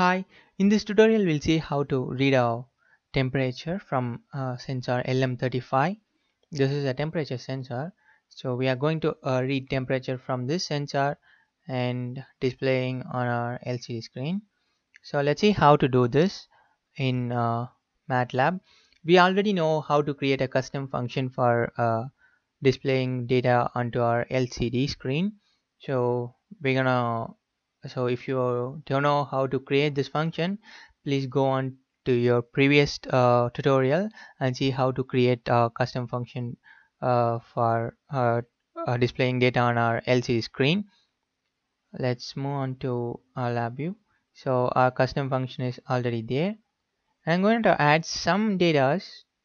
Hi, in this tutorial we'll see how to read a temperature from a sensor LM35. This is a temperature sensor. So we are going to uh, read temperature from this sensor and displaying on our LCD screen. So let's see how to do this in uh, MATLAB. We already know how to create a custom function for uh, displaying data onto our LCD screen. So we're gonna so if you don't know how to create this function please go on to your previous uh, tutorial and see how to create a custom function uh, for uh, uh displaying data on our LCD screen. Let's move on to our lab view. So our custom function is already there. I'm going to add some data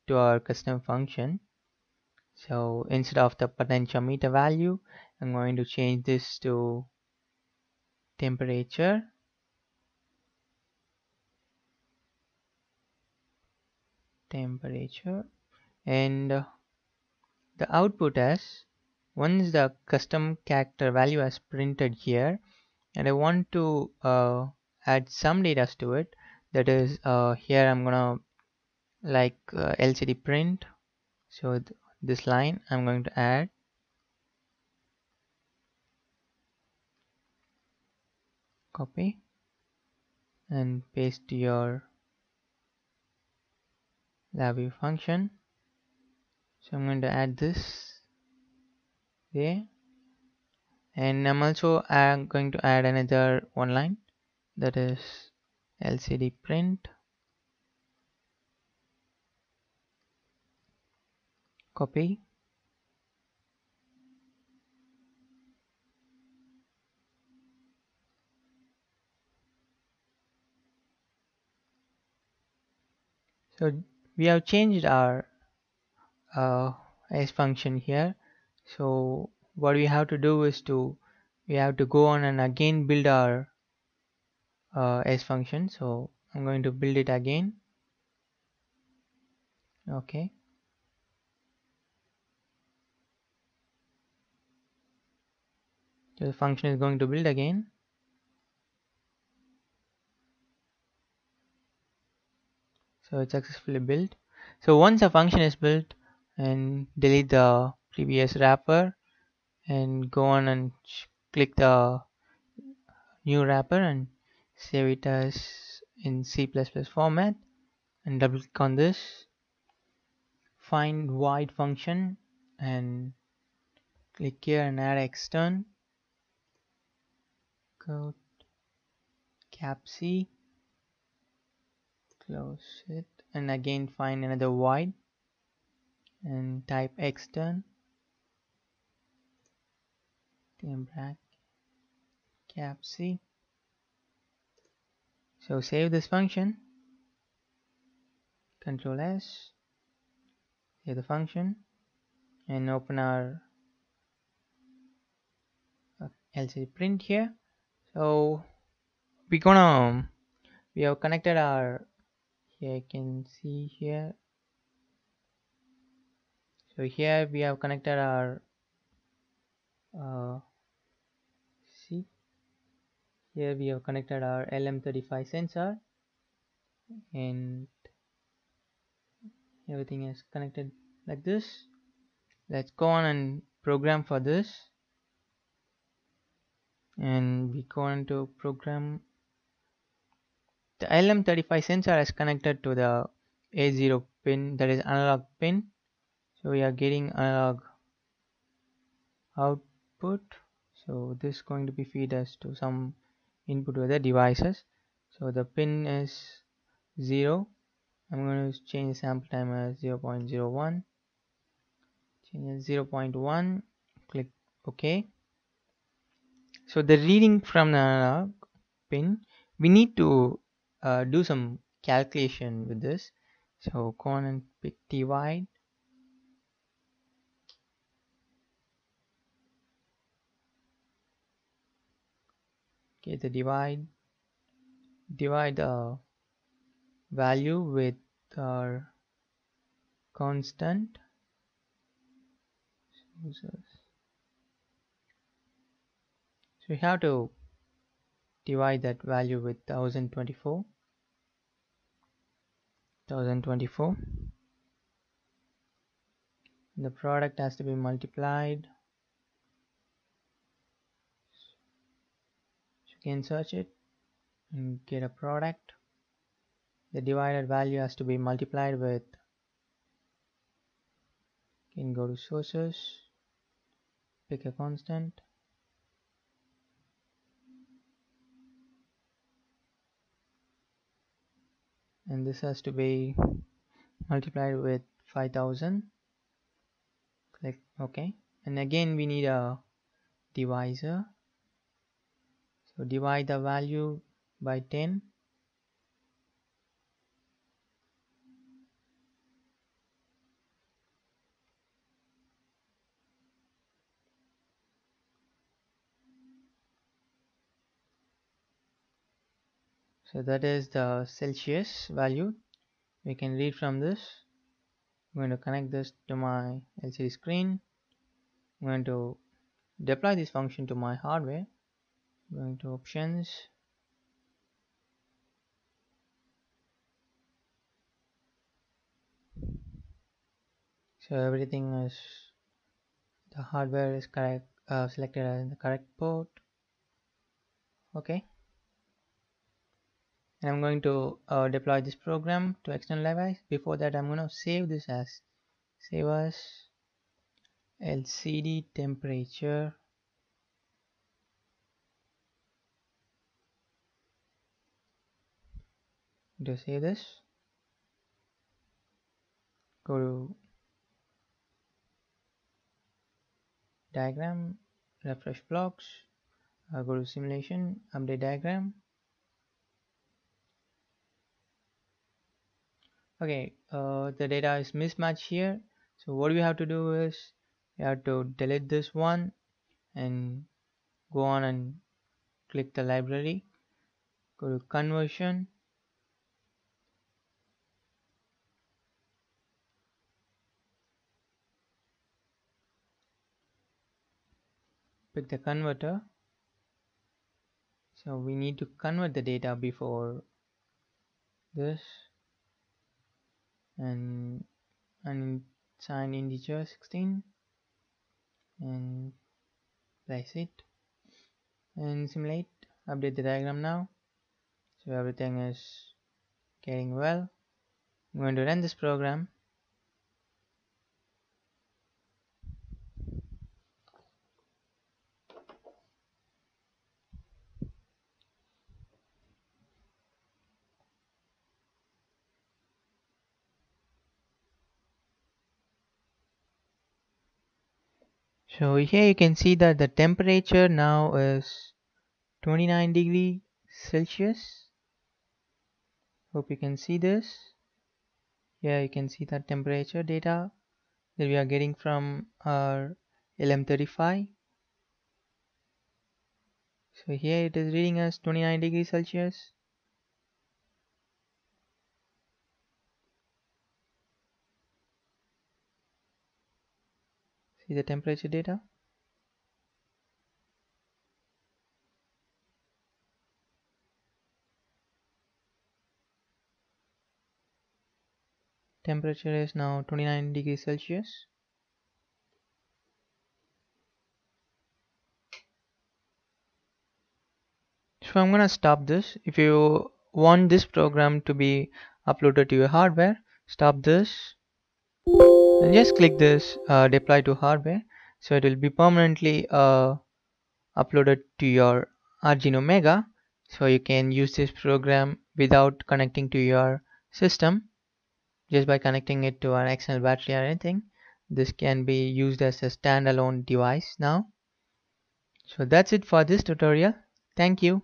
to our custom function. So instead of the potentiometer value I'm going to change this to temperature. Temperature. And the output as once the custom character value as printed here and I want to uh, add some data to it that is uh, here I'm gonna like uh, LCD print. So th this line I'm going to add copy and paste your LabVIEW function. So I'm going to add this there. And I'm also uh, going to add another one line that is LCD print. Copy so we have changed our uh, s function here. So what we have to do is to we have to go on and again build our uh, s function. So I'm going to build it again. Okay. So the function is going to build again so it's successfully built. So once a function is built and delete the previous wrapper and go on and click the new wrapper and save it as in C++ format and double click on this. Find void function and click here and add extern. Go cap C close it and again find another void and type extern bracket cap c. So save this function. Control s save the function and open our uh, LCD print here. So we're gonna we have connected our you can see here. So here we have connected our uh, see? Here we have connected our LM35 sensor and everything is connected like this. Let's go on and program for this. And we go on to program the LM35 sensor is connected to the A0 pin that is analog pin. So we are getting analog output. So this is going to be feed us to some input with the devices. So the pin is 0 I'm going to change sample time as 0 0.01 change 0 0.1 click OK. So the reading from the analog pin we need to uh, do some calculation with this. So go on and pick divide okay the divide divide the value with our constant. So we have to divide that value with 1024 1024 the product has to be multiplied. So you can search it and get a product. The divided value has to be multiplied with you can go to sources pick a constant and this has to be multiplied with 5000 click ok. And again we need a divisor. So divide the value by 10 so that is the Celsius value. We can read from this. I'm going to connect this to my LCD screen. I'm going to deploy this function to my hardware. Going to options. So everything is the hardware is correct uh, selected as the correct port. Okay and I'm going to uh, deploy this program to external device before that I'm going to save this as save as LCD temperature. To save this? Go to diagram refresh blocks. Uh, go to simulation update diagram okay uh, the data is mismatched here. So what we have to do is we have to delete this one and go on and click the library. Go to conversion. Pick the converter. So we need to convert the data before this and unsigned integer 16 and place it. And simulate update the diagram now. So everything is getting well. I'm going to run this program so here you can see that the temperature now is 29 degree Celsius. Hope you can see this. Here you can see the temperature data that we are getting from our LM35 so here it is reading as 29 degrees Celsius see the temperature data. Temperature is now 29 degrees Celsius. So I'm gonna stop this. If you want this program to be uploaded to your hardware stop this and just click this uh, deploy to hardware. So it will be permanently uh, uploaded to your Arduino Mega. So you can use this program without connecting to your system. Just by connecting it to an external battery or anything this can be used as a standalone device now. So that's it for this tutorial. Thank you